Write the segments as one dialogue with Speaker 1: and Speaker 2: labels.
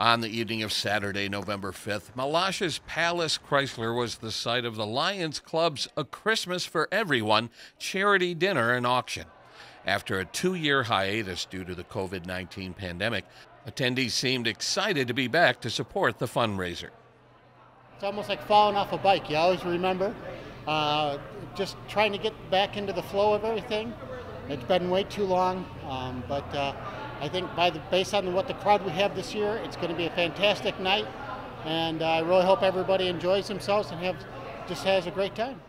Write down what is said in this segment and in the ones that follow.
Speaker 1: On the evening of Saturday, November 5th, Milosch's Palace Chrysler was the site of the Lions Club's A Christmas for Everyone charity dinner and auction. After a two year hiatus due to the COVID 19 pandemic, attendees seemed excited to be back to support the fundraiser.
Speaker 2: It's almost like falling off a bike. You always remember. Uh, just trying to get back into the flow of everything. It's been way too long, um, but uh, I think by the, based on what the crowd we have this year, it's going to be a fantastic night, and I really hope everybody enjoys themselves and have just has a great time.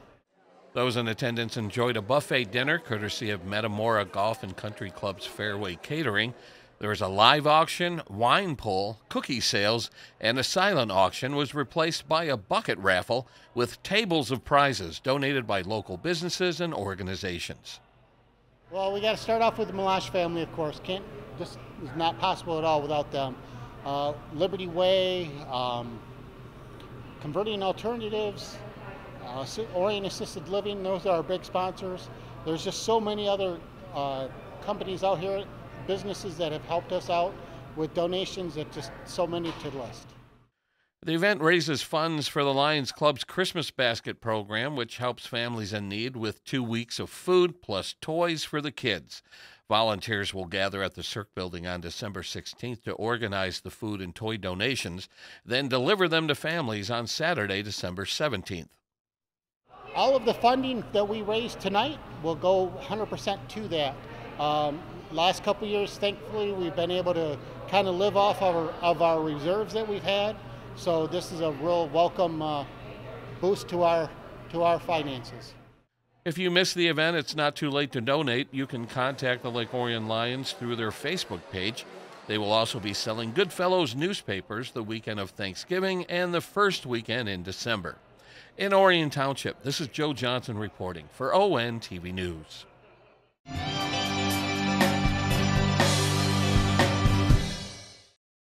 Speaker 1: Those in attendance enjoyed a buffet dinner courtesy of Metamora Golf and Country Club's Fairway Catering. There was a live auction, wine pull, cookie sales, and a silent auction was replaced by a bucket raffle with tables of prizes donated by local businesses and organizations.
Speaker 2: Well, we got to start off with the Milosch family, of course. Can't this is not possible at all without them. Uh, Liberty Way, um, converting alternatives, uh, Orion Assisted Living. Those are our big sponsors. There's just so many other uh, companies out here, businesses that have helped us out with donations that just so many to list.
Speaker 1: The event raises funds for the Lions Club's Christmas Basket program, which helps families in need with two weeks of food plus toys for the kids. Volunteers will gather at the Cirque Building on December 16th to organize the food and toy donations, then deliver them to families on Saturday, December 17th.
Speaker 2: All of the funding that we raise tonight will go 100% to that. Um, last couple years, thankfully, we've been able to kind of live off of our, of our reserves that we've had. So this is a real welcome uh, boost to our to our finances.
Speaker 1: If you miss the event, it's not too late to donate. You can contact the Lake Orion Lions through their Facebook page. They will also be selling Goodfellows newspapers the weekend of Thanksgiving and the first weekend in December. In Orion Township, this is Joe Johnson reporting for ON TV News.